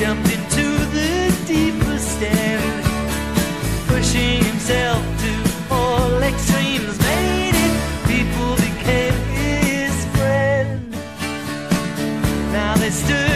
jumped into the deepest end, pushing himself to all extremes. Made it, people became his friend. Now they stood.